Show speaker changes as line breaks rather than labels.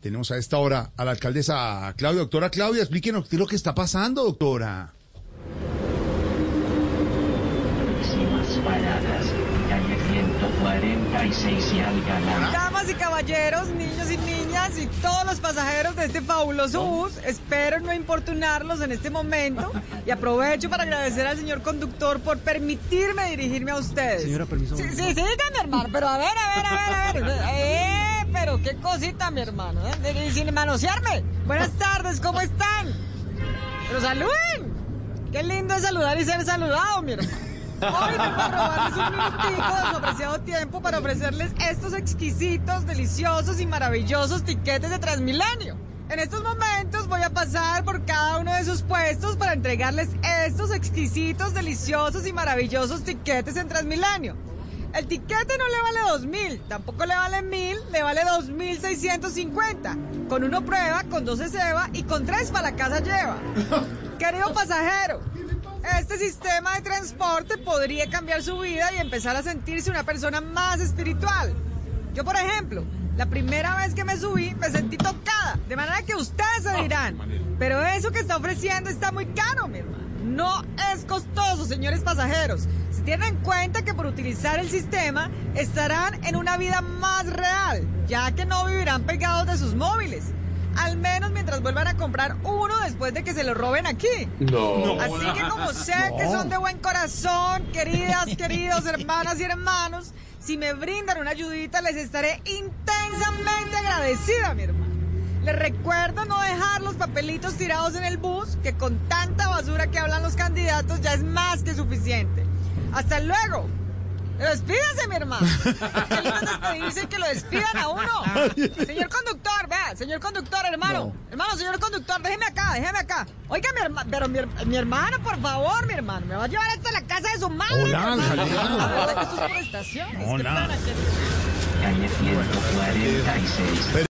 Tenemos a esta hora a la alcaldesa Claudia. Doctora Claudia, explíquenos qué es lo que está pasando, doctora.
Paradas, calle 146 y.
Damas y caballeros, niños y niñas y todos los pasajeros de este fabuloso bus, espero no importunarlos en este momento y aprovecho para agradecer al señor conductor por permitirme dirigirme a ustedes.
Señora, permiso.
Sí, sí, sí, hermano, pero a ver, a ver, a ver, a ver. Eh, pero qué cosita, mi hermano, ¿eh? Sin manosearme. Buenas tardes, ¿cómo están? Pero saluden. Qué lindo es saludar y ser saludado, mi hermano. Hoy vengo a robarles un minutico de su apreciado tiempo para ofrecerles estos exquisitos, deliciosos y maravillosos tiquetes de Transmilenio. En estos momentos voy a pasar por cada uno de sus puestos para entregarles estos exquisitos, deliciosos y maravillosos tiquetes en Transmilenio. El tiquete no le vale 2.000, tampoco le vale 1.000, le vale 2.650. Con uno prueba, con dos se ceba y con tres para la casa lleva. Querido pasajero, este sistema de transporte podría cambiar su vida y empezar a sentirse una persona más espiritual. Yo, por ejemplo, la primera vez que me subí me sentí tocada, de manera que ustedes se dirán, pero eso que está ofreciendo está muy caro, mi hermano. No es costoso, señores pasajeros. Tienen en cuenta que por utilizar el sistema estarán en una vida más real, ya que no vivirán pegados de sus móviles. Al menos mientras vuelvan a comprar uno después de que se lo roben aquí.
No.
Así que como sé que son de buen corazón, queridas, queridos, hermanas y hermanos, si me brindan una ayudita les estaré intensamente agradecida, mi hermano. Les recuerdo no dejar los papelitos tirados en el bus, que con tanta basura que hablan los candidatos ya es más que suficiente. Hasta luego. Despídase, mi hermano. Qué lindo despedirse que lo despidan a uno. Señor conductor, vea, señor conductor, hermano. Hermano, señor conductor, déjeme acá, déjeme acá. Oiga, mi hermano, pero mi, her- mi hermano, por favor, mi hermano, me va a llevar hasta la casa de su madre.
Hola,
mi hermano. La verdad que esto es por estaciones.
Hola.
Calle 146.